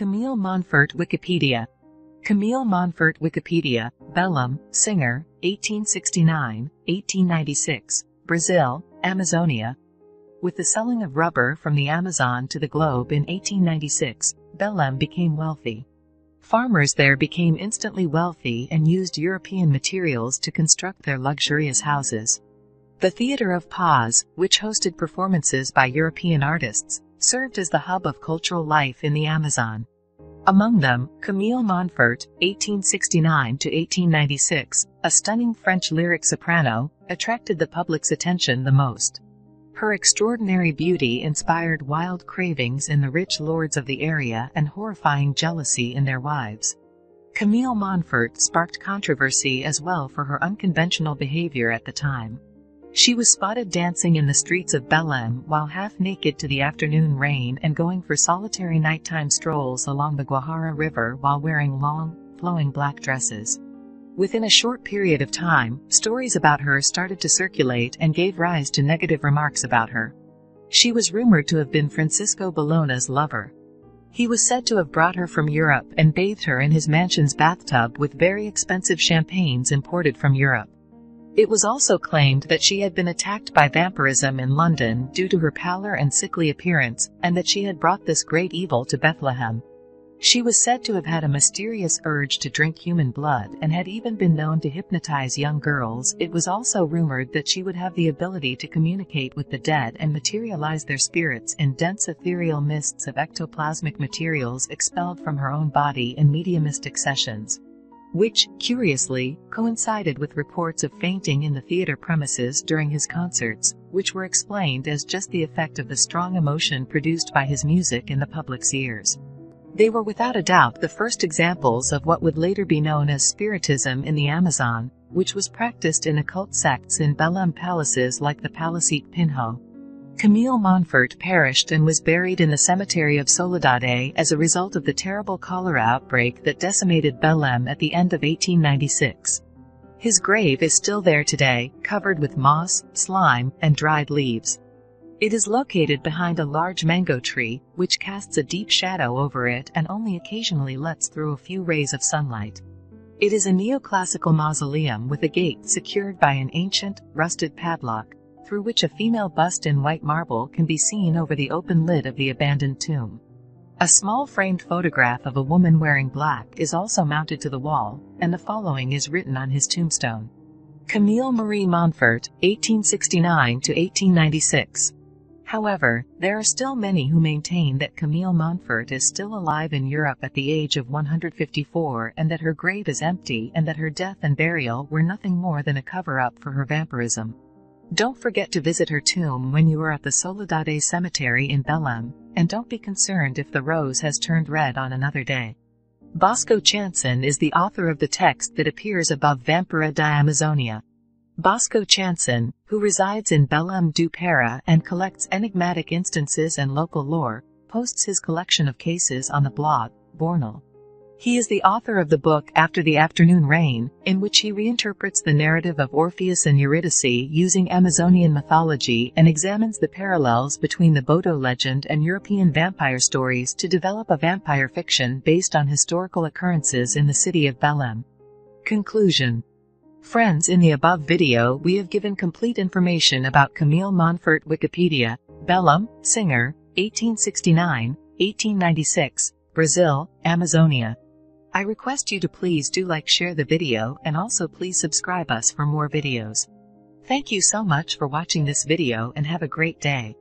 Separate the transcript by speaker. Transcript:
Speaker 1: Camille Monfort Wikipedia Camille Monfort Wikipedia, Belém, singer, 1869-1896, Brazil, Amazonia. With the selling of rubber from the Amazon to the globe in 1896, Belém became wealthy. Farmers there became instantly wealthy and used European materials to construct their luxurious houses. The Theatre of Paz, which hosted performances by European artists, served as the hub of cultural life in the Amazon. Among them, Camille Monfort, 1869-1896, a stunning French lyric soprano, attracted the public's attention the most. Her extraordinary beauty inspired wild cravings in the rich lords of the area and horrifying jealousy in their wives. Camille Monfort sparked controversy as well for her unconventional behavior at the time. She was spotted dancing in the streets of Belém while half-naked to the afternoon rain and going for solitary nighttime strolls along the Guajara River while wearing long, flowing black dresses. Within a short period of time, stories about her started to circulate and gave rise to negative remarks about her. She was rumored to have been Francisco Bolonha's lover. He was said to have brought her from Europe and bathed her in his mansion's bathtub with very expensive champagnes imported from Europe. It was also claimed that she had been attacked by vampirism in London due to her pallor and sickly appearance, and that she had brought this great evil to Bethlehem. She was said to have had a mysterious urge to drink human blood and had even been known to hypnotize young girls. It was also rumored that she would have the ability to communicate with the dead and materialize their spirits in dense ethereal mists of ectoplasmic materials expelled from her own body in mediumistic sessions which, curiously, coincided with reports of fainting in the theater premises during his concerts, which were explained as just the effect of the strong emotion produced by his music in the public's ears. They were without a doubt the first examples of what would later be known as Spiritism in the Amazon, which was practiced in occult sects in Belém palaces like the Palacete Pinho. Camille Monfort perished and was buried in the cemetery of Soledade as a result of the terrible cholera outbreak that decimated Belém at the end of 1896. His grave is still there today, covered with moss, slime, and dried leaves. It is located behind a large mango tree, which casts a deep shadow over it and only occasionally lets through a few rays of sunlight. It is a neoclassical mausoleum with a gate secured by an ancient, rusted padlock through which a female bust in white marble can be seen over the open lid of the abandoned tomb. A small framed photograph of a woman wearing black is also mounted to the wall, and the following is written on his tombstone. Camille Marie Monfort, 1869 to 1896. However, there are still many who maintain that Camille Monfort is still alive in Europe at the age of 154 and that her grave is empty and that her death and burial were nothing more than a cover-up for her vampirism. Don't forget to visit her tomb when you are at the Soledade Cemetery in Belém, and don't be concerned if the rose has turned red on another day. Bosco Chanson is the author of the text that appears above Vampira da Amazonia. Bosco Chanson, who resides in Belém do Pará and collects enigmatic instances and local lore, posts his collection of cases on the blog, Bornal. He is the author of the book After the Afternoon Rain, in which he reinterprets the narrative of Orpheus and Eurydice using Amazonian mythology and examines the parallels between the Boto legend and European vampire stories to develop a vampire fiction based on historical occurrences in the city of Belém. Conclusion Friends in the above video we have given complete information about Camille Monfort Wikipedia, Belém, singer, 1869, 1896, Brazil, Amazonia. I request you to please do like share the video and also please subscribe us for more videos. Thank you so much for watching this video and have a great day.